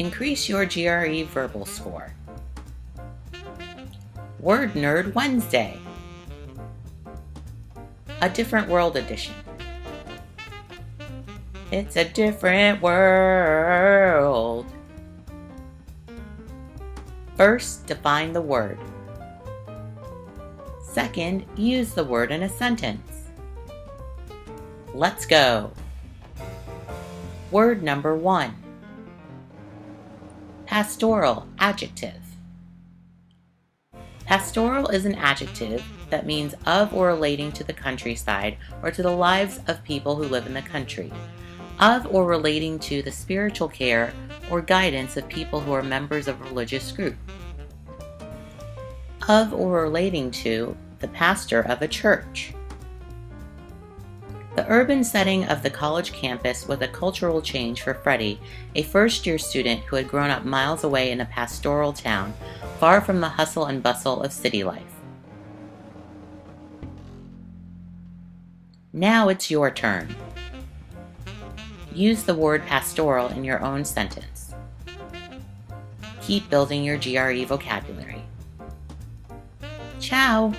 Increase your GRE verbal score. Word Nerd Wednesday. A Different World Edition. It's a different world. First, define the word. Second, use the word in a sentence. Let's go. Word number one. Pastoral, adjective. Pastoral is an adjective that means of or relating to the countryside or to the lives of people who live in the country, of or relating to the spiritual care or guidance of people who are members of a religious group, of or relating to the pastor of a church. The urban setting of the college campus was a cultural change for Freddie, a first year student who had grown up miles away in a pastoral town, far from the hustle and bustle of city life. Now it's your turn. Use the word pastoral in your own sentence. Keep building your GRE vocabulary. Ciao!